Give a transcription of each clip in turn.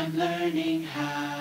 I'm learning how.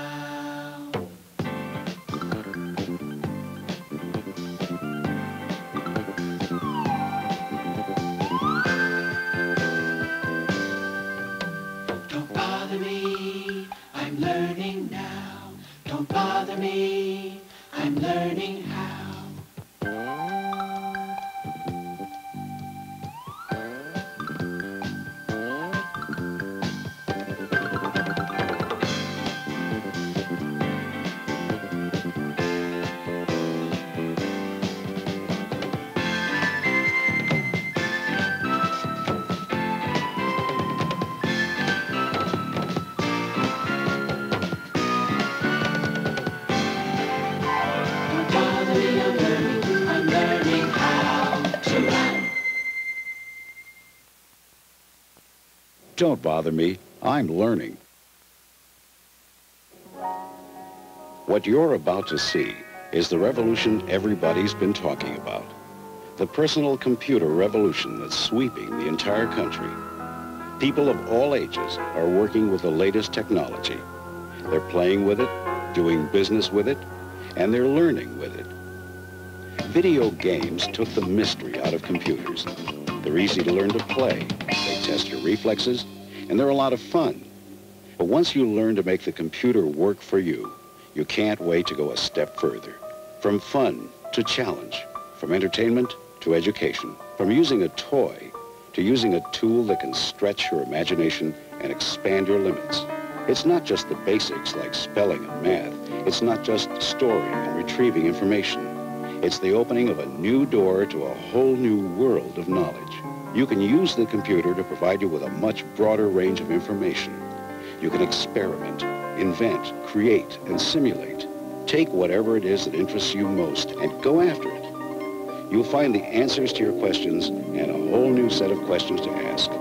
Don't bother me. I'm learning. What you're about to see is the revolution everybody's been talking about. The personal computer revolution that's sweeping the entire country. People of all ages are working with the latest technology. They're playing with it, doing business with it, and they're learning with it. Video games took the mystery out of computers. They're easy to learn to play. They test your reflexes, and they're a lot of fun. But once you learn to make the computer work for you, you can't wait to go a step further. From fun to challenge, from entertainment to education, from using a toy to using a tool that can stretch your imagination and expand your limits. It's not just the basics like spelling and math. It's not just storing and retrieving information. It's the opening of a new door to a whole new world of knowledge. You can use the computer to provide you with a much broader range of information. You can experiment, invent, create, and simulate. Take whatever it is that interests you most and go after it. You'll find the answers to your questions and a whole new set of questions to ask.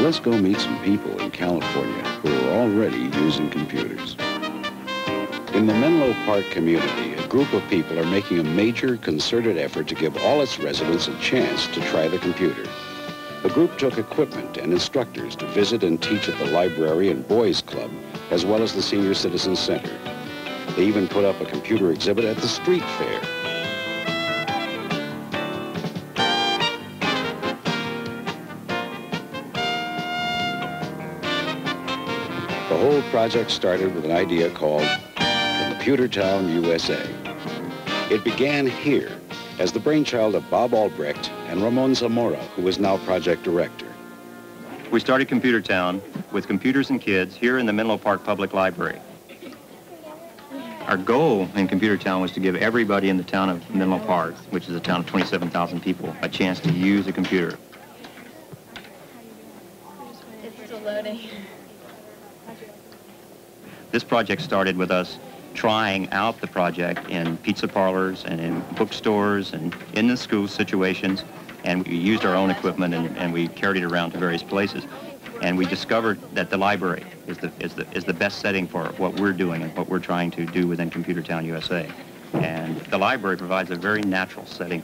Let's go meet some people in California who are already using computers. In the Menlo Park community, a group of people are making a major concerted effort to give all its residents a chance to try the computer. The group took equipment and instructors to visit and teach at the library and boys club, as well as the Senior Citizen Center. They even put up a computer exhibit at the street fair. The whole project started with an idea called Computer Town USA. It began here as the brainchild of Bob Albrecht and Ramon Zamora, who is now project director. We started Computer Town with computers and kids here in the Menlo Park Public Library. Our goal in Computer Town was to give everybody in the town of Menlo Park, which is a town of 27,000 people, a chance to use a computer. It's still loading. This project started with us trying out the project in pizza parlors and in bookstores and in the school situations. And we used our own equipment and, and we carried it around to various places. And we discovered that the library is the, is, the, is the best setting for what we're doing and what we're trying to do within Computer Town USA. And the library provides a very natural setting.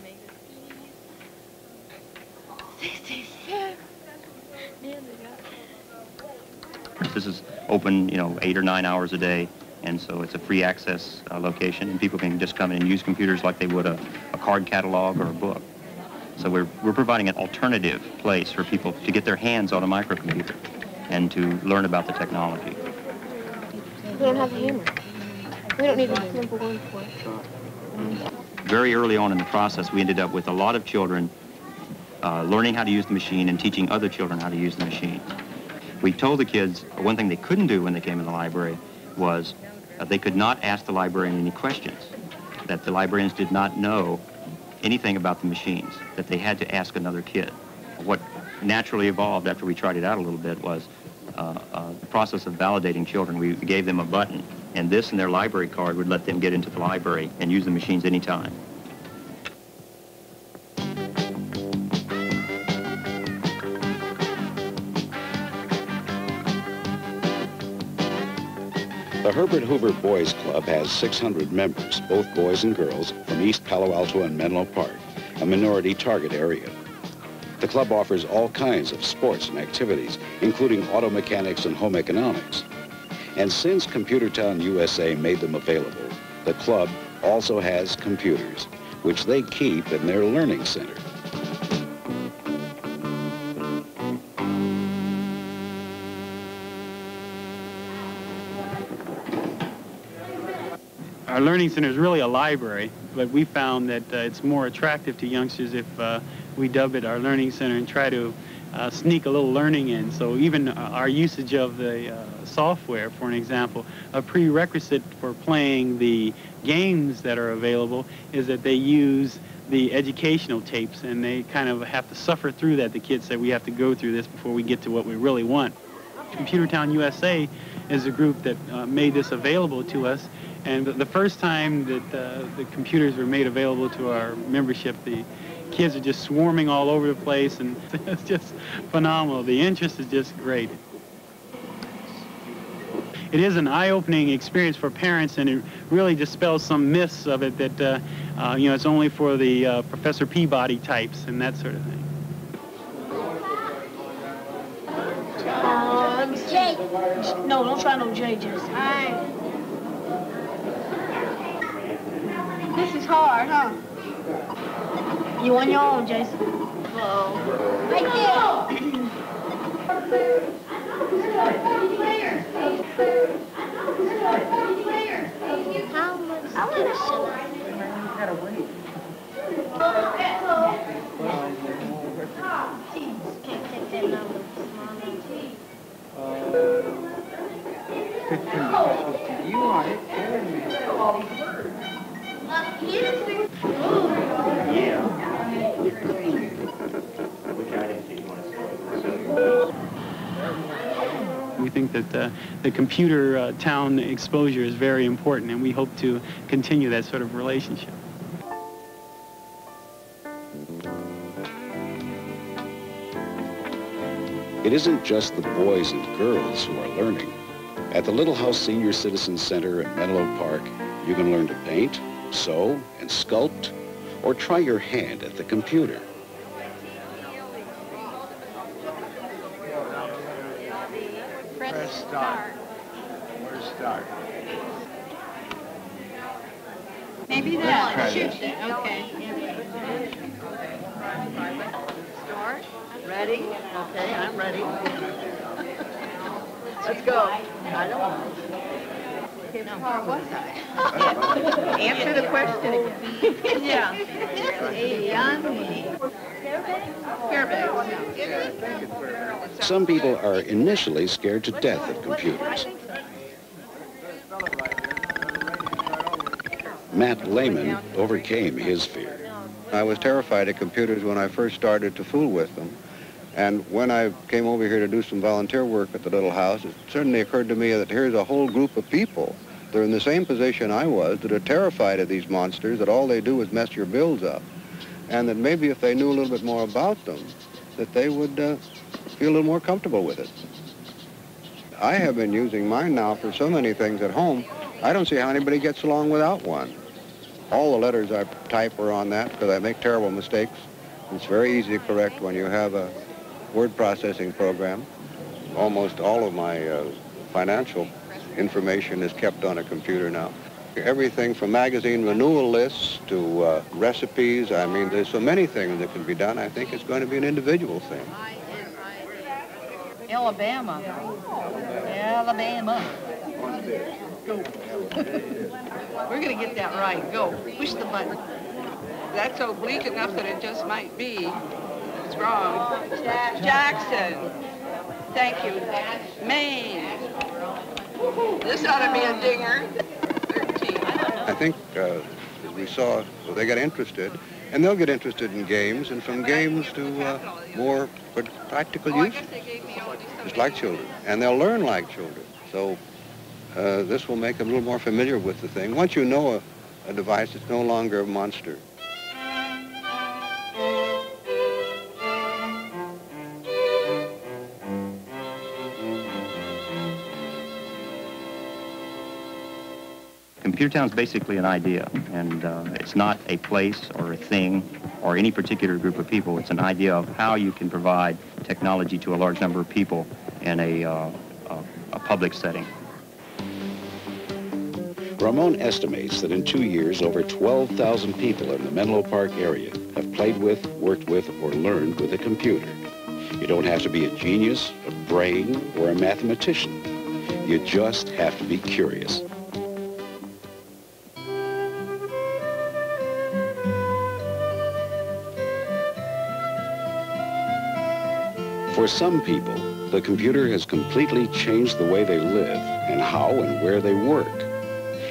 This is open, you know, eight or nine hours a day, and so it's a free access uh, location, and people can just come in and use computers like they would a, a card catalog or a book. So we're, we're providing an alternative place for people to get their hands on a microcomputer and to learn about the technology. We don't have a hammer. We don't need a simple one for it. Very early on in the process, we ended up with a lot of children uh, learning how to use the machine and teaching other children how to use the machine. We told the kids one thing they couldn't do when they came in the library was uh, they could not ask the librarian any questions, that the librarians did not know anything about the machines, that they had to ask another kid. What naturally evolved after we tried it out a little bit was uh, uh, the process of validating children. We gave them a button, and this and their library card would let them get into the library and use the machines anytime. The Herbert Hoover Boys Club has 600 members, both boys and girls, from East Palo Alto and Menlo Park, a minority target area. The club offers all kinds of sports and activities, including auto mechanics and home economics. And since Computertown USA made them available, the club also has computers, which they keep in their learning center. Our Learning Center is really a library, but we found that uh, it's more attractive to youngsters if uh, we dub it our Learning Center and try to uh, sneak a little learning in. So even uh, our usage of the uh, software, for an example, a prerequisite for playing the games that are available is that they use the educational tapes, and they kind of have to suffer through that. The kids say we have to go through this before we get to what we really want. Computer Town USA is a group that uh, made this available to us, and the first time that uh, the computers were made available to our membership, the kids are just swarming all over the place, and it's just phenomenal. The interest is just great. It is an eye-opening experience for parents, and it really dispels some myths of it that, uh, uh, you know, it's only for the uh, Professor Peabody types and that sort of thing. Um, J. No, don't try no J, Jess. Alright. This is hard, huh? You on your own, Jason. Right there. How much I want uh, to Can't take that number. You want it, kidding me. We think that uh, the computer uh, town exposure is very important, and we hope to continue that sort of relationship. It isn't just the boys and girls who are learning. At the Little House Senior Citizen Center in Menlo Park, you can learn to paint, sew, and sculpt, or try your hand at the computer. Press start. Where's start? Maybe Let's that. try Shoot this. it. Okay. Start. Ready? Okay, I'm ready. Let's go. I don't know. Okay, now, was I? Answer the question again. Yeah. Young. Fairbanks. Some people are initially scared to death of computers. Matt Lehman overcame his fear. I was terrified of computers when I first started to fool with them. And when I came over here to do some volunteer work at the little house, it certainly occurred to me that here's a whole group of people. They're in the same position I was, that are terrified of these monsters, that all they do is mess your bills up. And that maybe if they knew a little bit more about them, that they would uh, feel a little more comfortable with it. I have been using mine now for so many things at home, I don't see how anybody gets along without one. All the letters I type are on that because I make terrible mistakes. It's very easy to correct when you have a word processing program. Almost all of my uh, financial information is kept on a computer now. Everything from magazine renewal lists to uh, recipes. I mean, there's so many things that can be done. I think it's going to be an individual thing. Alabama. Alabama. Go. We're gonna get that right. Go. Push the button. That's oblique enough that it just might be. Jackson. Thank you. Maine. This ought to be a dinger. 13. I think uh, we saw, well, they got interested, and they'll get interested in games, and from games to uh, more practical Oh, use, guess they gave me all these just like children. And they'll learn like children. So uh, this will make them a little more familiar with the thing. Once you know a, a device, it's no longer a monster. Computer Town is basically an idea, and uh, it's not a place or a thing or any particular group of people. It's an idea of how you can provide technology to a large number of people in a, uh, a, a public setting. Ramon estimates that in two years, over 12,000 people in the Menlo Park area have played with, worked with, or learned with a computer. You don't have to be a genius, a brain, or a mathematician. You just have to be curious. For some people, the computer has completely changed the way they live and how and where they work.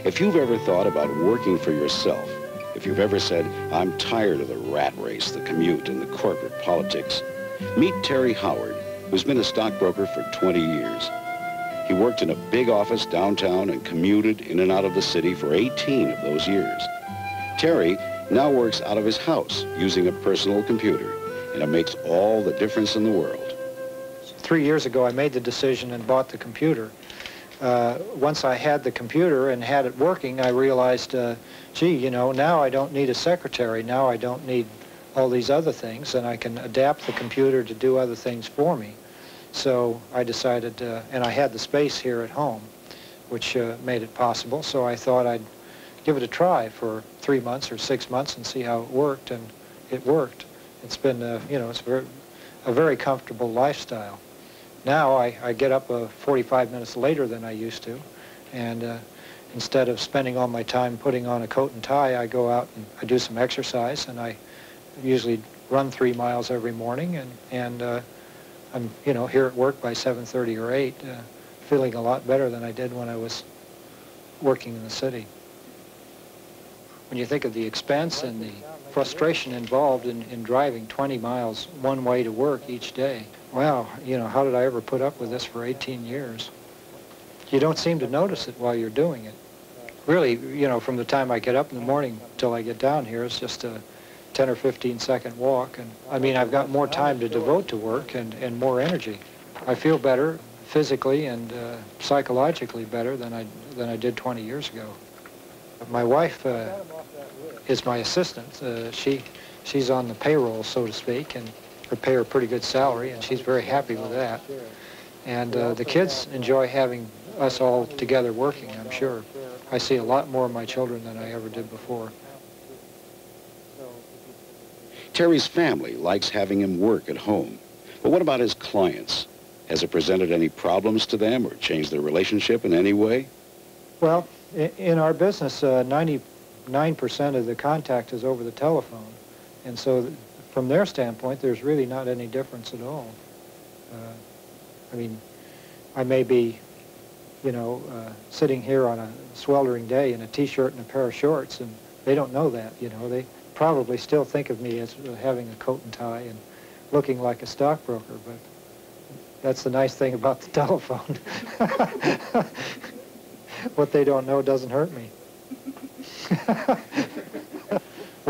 If you've ever thought about working for yourself, if you've ever said, I'm tired of the rat race, the commute, and the corporate politics, meet Terry Howard, who's been a stockbroker for 20 years. He worked in a big office downtown and commuted in and out of the city for 18 of those years. Terry now works out of his house using a personal computer, and it makes all the difference in the world. Three years ago, I made the decision and bought the computer. Uh, once I had the computer and had it working, I realized, uh, gee, you know, now I don't need a secretary. Now I don't need all these other things, and I can adapt the computer to do other things for me. So I decided, uh, and I had the space here at home, which uh, made it possible. So I thought I'd give it a try for three months or six months and see how it worked, and it worked. It's been, uh, you know, it's very, a very comfortable lifestyle. Now I, I get up uh, 45 minutes later than I used to, and uh, instead of spending all my time putting on a coat and tie, I go out and I do some exercise, and I usually run three miles every morning, and, and uh, I'm, you know, here at work by 7.30 or 8, uh, feeling a lot better than I did when I was working in the city. When you think of the expense and the frustration involved in, in driving 20 miles one way to work each day, wow, you know, how did I ever put up with this for 18 years? You don't seem to notice it while you're doing it. Really, you know, from the time I get up in the morning till I get down here, it's just a 10 or 15 second walk. And I mean, I've got more time to devote to work and, and more energy. I feel better physically and uh, psychologically better than I, than I did 20 years ago. My wife uh, is my assistant. Uh, she, she's on the payroll, so to speak, and Pay her a pretty good salary, and she's very happy with that. And uh, the kids enjoy having us all together working, I'm sure. I see a lot more of my children than I ever did before. Terry's family likes having him work at home. But what about his clients? Has it presented any problems to them or changed their relationship in any way? Well, in our business, uh, 99% of the contact is over the telephone. And so from their standpoint, there's really not any difference at all. Uh, I mean, I may be, you know, uh, sitting here on a sweltering day in a T-shirt and a pair of shorts, and they don't know that, you know. They probably still think of me as having a coat and tie and looking like a stockbroker, but that's the nice thing about the telephone. what they don't know doesn't hurt me.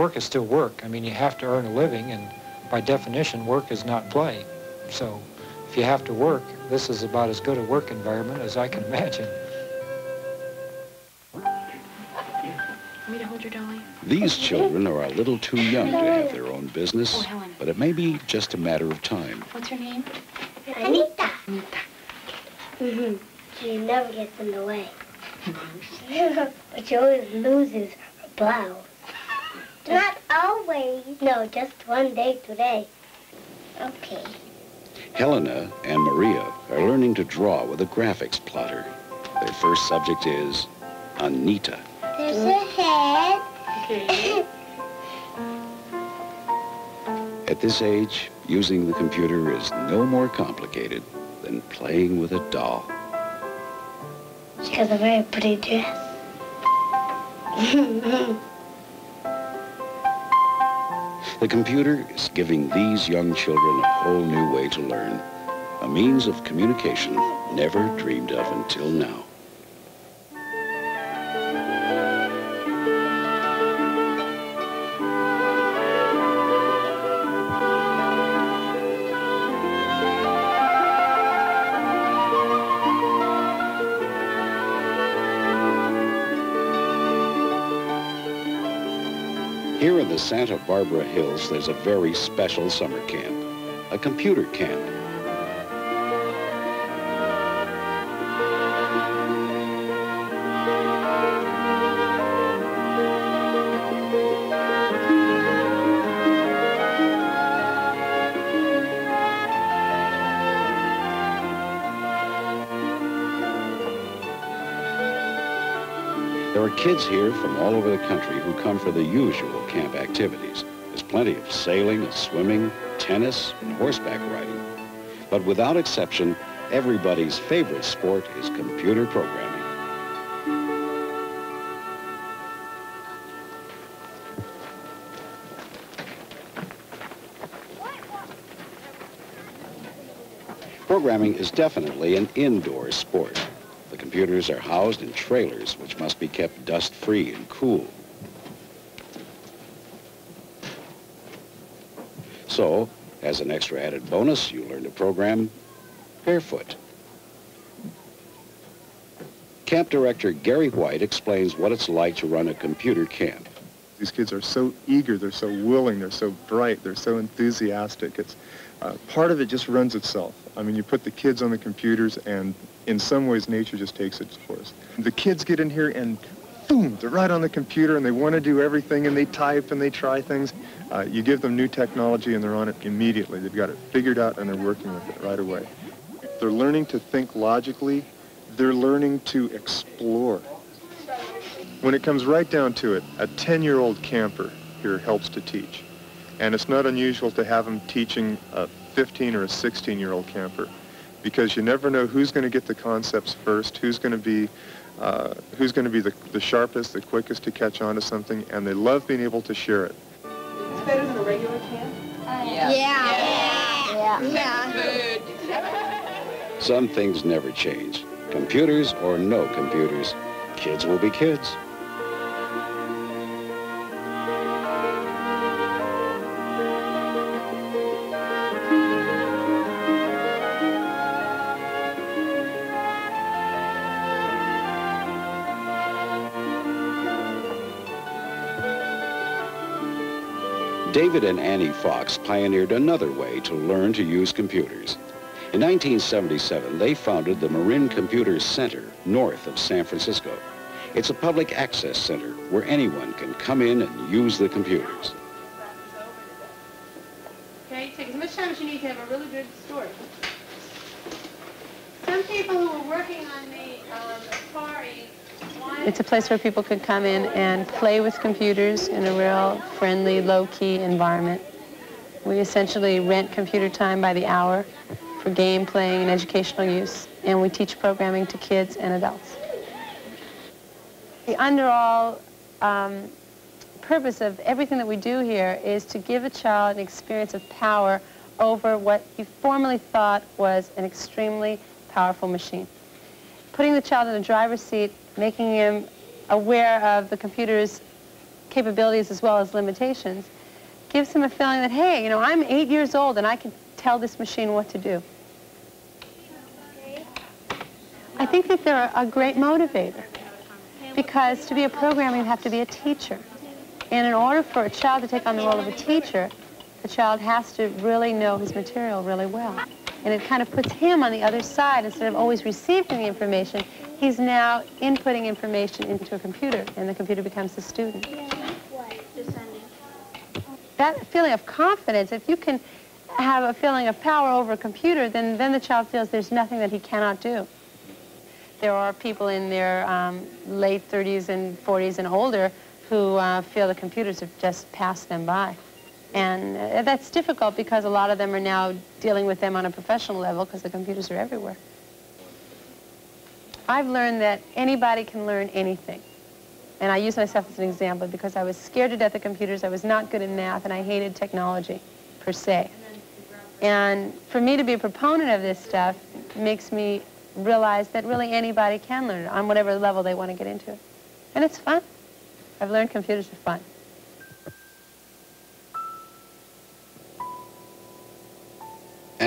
work is still work. I mean, you have to earn a living, and by definition, work is not play. So if you have to work, this is about as good a work environment as I can imagine. Me to hold your dolly? These children are a little too young to have their own business, Oh, but it may be just a matter of time. What's your name? Anita. Anita. Mm-hmm. She never gets in the way. but she always loses her blouse. Not always. No, just one day today. Okay. Helena and Maria are learning to draw with a graphics plotter. Their first subject is Anita. There's a head. Okay. At this age, using the computer is no more complicated than playing with a doll. She has got a very pretty dress. The computer is giving these young children a whole new way to learn, a means of communication never dreamed of until now. Here in the Santa Barbara Hills, there's a very special summer camp, a computer camp. Here from all over the country who come for the usual camp activities. There's plenty of sailing, and swimming, tennis, and horseback riding. But without exception, everybody's favorite sport is computer programming. Programming is definitely an indoor sport. Computers are housed in trailers, which must be kept dust-free and cool. So, as an extra added bonus, you learn to program barefoot. Camp director Gary White explains what it's like to run a computer camp. These kids are so eager, they're so willing, they're so bright, they're so enthusiastic. It's uh, part of it just runs itself. I mean, you put the kids on the computers, and in some ways, nature just takes its course. The kids get in here, and boom, they're right on the computer, and they want to do everything, and they type and they try things. Uh, you give them new technology, and they're on it immediately. They've got it figured out, and they're working with it right away. They're learning to think logically. They're learning to explore. When it comes right down to it, a 10-year-old camper here helps to teach. And it's not unusual to have them teaching a 15 or a 16-year-old camper because you never know who's going to get the concepts first, who's going to be uh, who's going to be the, the sharpest, the quickest to catch on to something, and they love being able to share it. It's better than a regular camp? Yeah. Yeah. Yeah. Some things never change. Computers or no computers, kids will be kids. David and Annie Fox pioneered another way to learn to use computers. In 1977, they founded the Marin Computer Center north of San Francisco. It's a public access center where anyone can come in and use the computers. A place where people could come in and play with computers in a real friendly, low-key environment. We essentially rent computer time by the hour for game playing and educational use, and we teach programming to kids and adults. The underall um, purpose of everything that we do here is to give a child an experience of power over what he formerly thought was an extremely powerful machine. Putting the child in the driver's seat, making him aware of the computer's capabilities as well as limitations, gives him a feeling that, hey, you know, I'm eight years old and I can tell this machine what to do. I think that they're a great motivator because to be a programmer, you have to be a teacher. And in order for a child to take on the role of a teacher, the child has to really know his material really well. And it kind of puts him on the other side. Instead of always receiving the information, he's now inputting information into a computer, and the computer becomes the student. That feeling of confidence, if you can have a feeling of power over a computer, then, then the child feels there's nothing that he cannot do. There are people in their um, late 30s and 40s and older who uh, feel the computers have just passed them by. And uh, that's difficult because a lot of them are now dealing with them on a professional level because the computers are everywhere. I've learned that anybody can learn anything. And I use myself as an example because I was scared to death of computers, I was not good in math, and I hated technology, per se. And for me to be a proponent of this stuff makes me realize that really anybody can learn it on whatever level they want to get into it. And it's fun. I've learned computers are fun.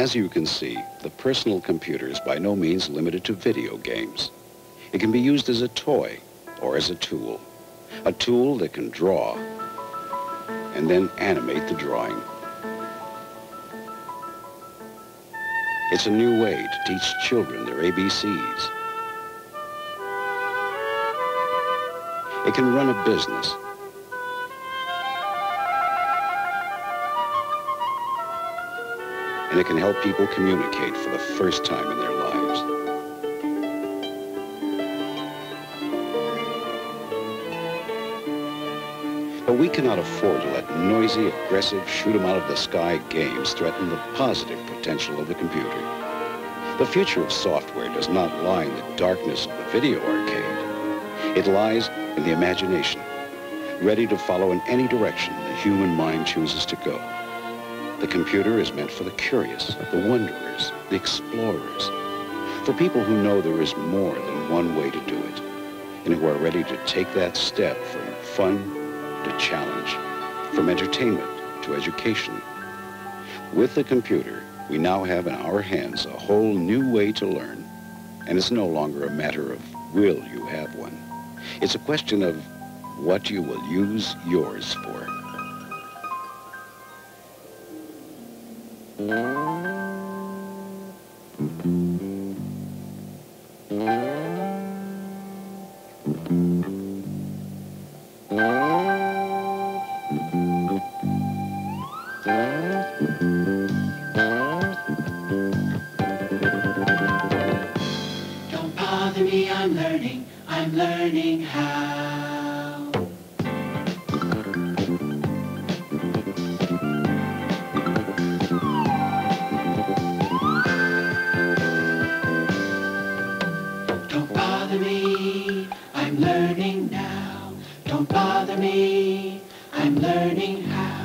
As you can see, the personal computer is by no means limited to video games. It can be used as a toy or as a tool. A tool that can draw, and then animate the drawing. It's a new way to teach children their ABCs. It can run a business. And it can help people communicate for the first time in their lives. But we cannot afford to let noisy, aggressive, shoot-'em-out-of-the-sky games threaten the positive potential of the computer. The future of software does not lie in the darkness of the video arcade. It lies in the imagination, ready to follow in any direction the human mind chooses to go. The computer is meant for the curious, the wanderers, the explorers, for people who know there is more than one way to do it, and who are ready to take that step from fun to challenge, from entertainment to education. With the computer, we now have in our hands a whole new way to learn, and it's no longer a matter of will you have one. It's a question of what you will use yours for. Don't learning how.